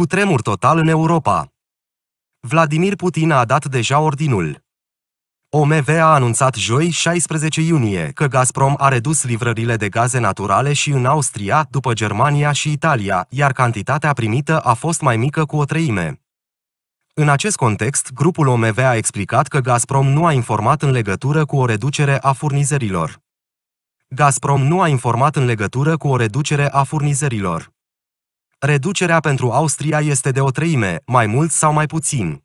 Cu tremur total în Europa. Vladimir Putin a dat deja ordinul. OMV a anunțat joi 16 iunie că Gazprom a redus livrările de gaze naturale și în Austria, după Germania și Italia, iar cantitatea primită a fost mai mică cu o treime. În acest context, grupul OMV a explicat că Gazprom nu a informat în legătură cu o reducere a furnizărilor. Gazprom nu a informat în legătură cu o reducere a furnizărilor. Reducerea pentru Austria este de o treime, mai mult sau mai puțin.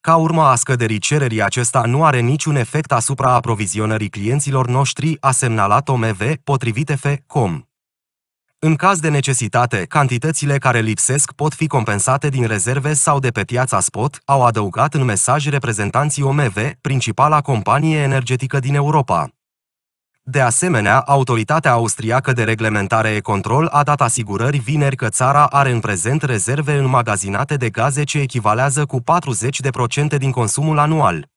Ca urmă a scăderii cererii acesta nu are niciun efect asupra aprovizionării clienților noștri, a semnalat OMV, potrivit FE.com. În caz de necesitate, cantitățile care lipsesc pot fi compensate din rezerve sau de pe piața spot, au adăugat în mesaj reprezentanții OMV, principala companie energetică din Europa. De asemenea, autoritatea austriacă de reglementare e control a dat asigurări vineri că țara are în prezent rezerve înmagazinate de gaze ce echivalează cu 40% din consumul anual.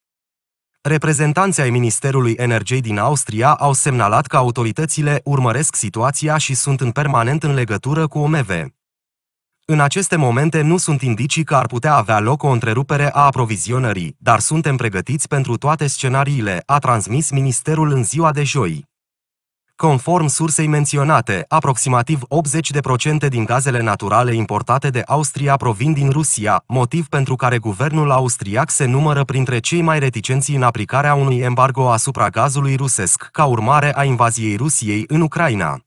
Reprezentanții ai Ministerului Energiei din Austria au semnalat că autoritățile urmăresc situația și sunt în permanent în legătură cu OMV. În aceste momente nu sunt indicii că ar putea avea loc o întrerupere a aprovizionării, dar suntem pregătiți pentru toate scenariile, a transmis ministerul în ziua de joi. Conform sursei menționate, aproximativ 80% din gazele naturale importate de Austria provin din Rusia, motiv pentru care guvernul austriac se numără printre cei mai reticenți în aplicarea unui embargo asupra gazului rusesc, ca urmare a invaziei Rusiei în Ucraina.